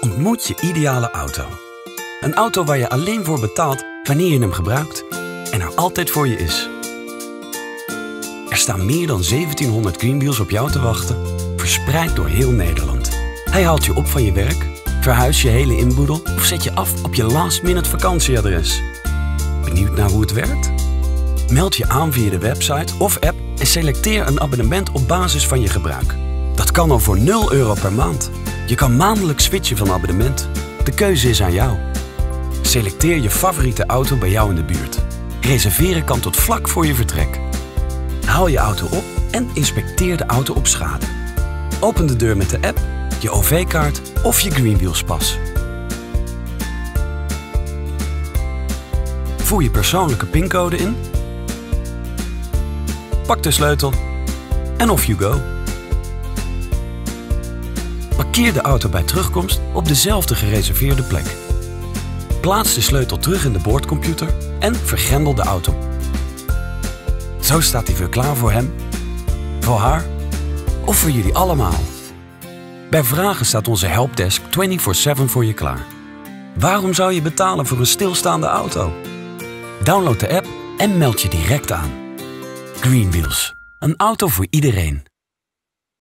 ontmoet je ideale auto. Een auto waar je alleen voor betaalt wanneer je hem gebruikt en er altijd voor je is. Er staan meer dan 1700 Greenwheels op jou te wachten, verspreid door heel Nederland. Hij haalt je op van je werk, verhuist je hele inboedel of zet je af op je last-minute vakantieadres. Benieuwd naar hoe het werkt? Meld je aan via de website of app en selecteer een abonnement op basis van je gebruik. Dat kan al voor 0 euro per maand. Je kan maandelijks switchen van abonnement. De keuze is aan jou. Selecteer je favoriete auto bij jou in de buurt. Reserveren kan tot vlak voor je vertrek. Haal je auto op en inspecteer de auto op schade. Open de deur met de app, je OV-kaart of je Greenwheels pas. Voer je persoonlijke pincode in. Pak de sleutel en off you go. Parkeer de auto bij terugkomst op dezelfde gereserveerde plek. Plaats de sleutel terug in de boordcomputer en vergrendel de auto. Zo staat hij weer klaar voor hem, voor haar of voor jullie allemaal. Bij vragen staat onze helpdesk 24/7 voor je klaar. Waarom zou je betalen voor een stilstaande auto? Download de app en meld je direct aan. Greenwheels, een auto voor iedereen.